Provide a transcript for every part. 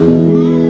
Música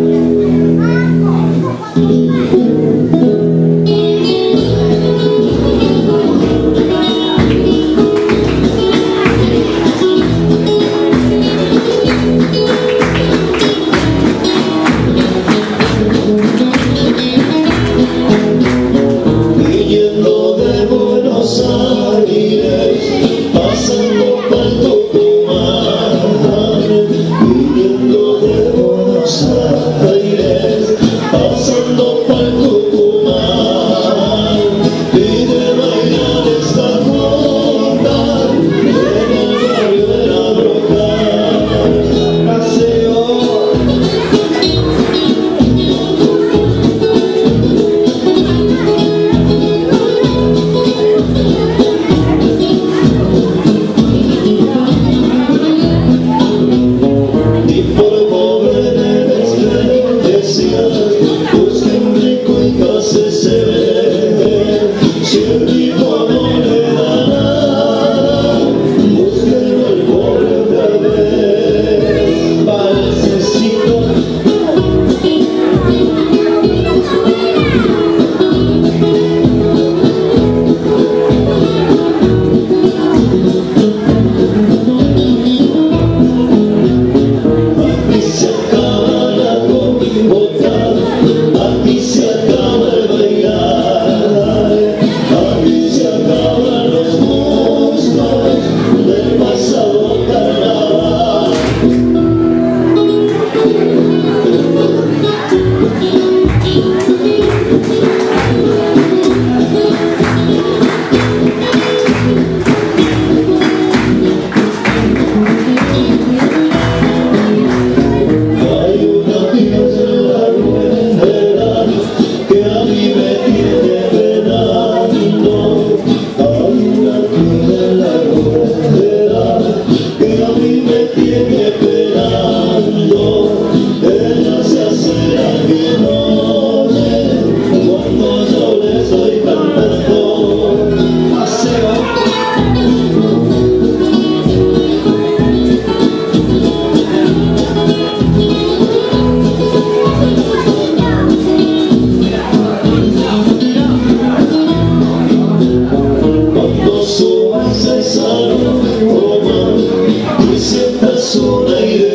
それ